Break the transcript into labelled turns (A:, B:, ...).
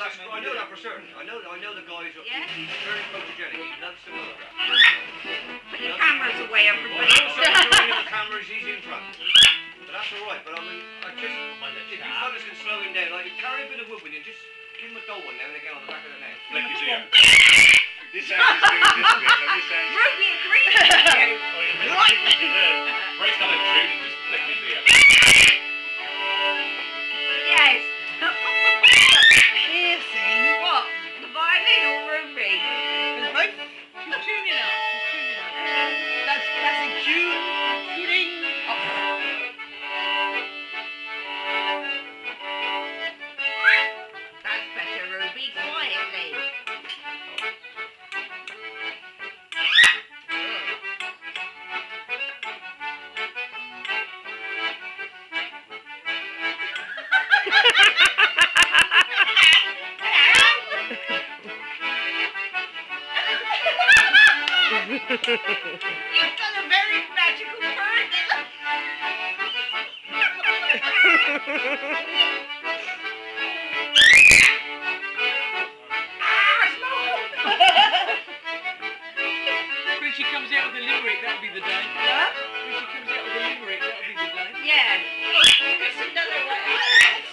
A: that's, I know that for certain. I know, I know the guy's
B: Yeah?
A: he's very photogenic. He loves to photograph.
B: Put your cameras away,
A: Well,
B: everybody.
A: also showing the cameras, he's in front. But that's all right. But I mean, I just,
C: Mind the
A: if you
C: chap.
A: fellas can slow him down, like you carry a bit of wood with you, just give him a dull one now and again on the back of the neck.
D: Flick his ear. This hand is doing this bit, and this hand.
B: Ruby agrees with you.
C: Oh,
B: You've done a very magical bird.
E: When she comes out with a limerick, that'll be the day.
B: Huh?
E: When she comes out with a limerick, that'll be the day.
B: Yeah. Oh, another one.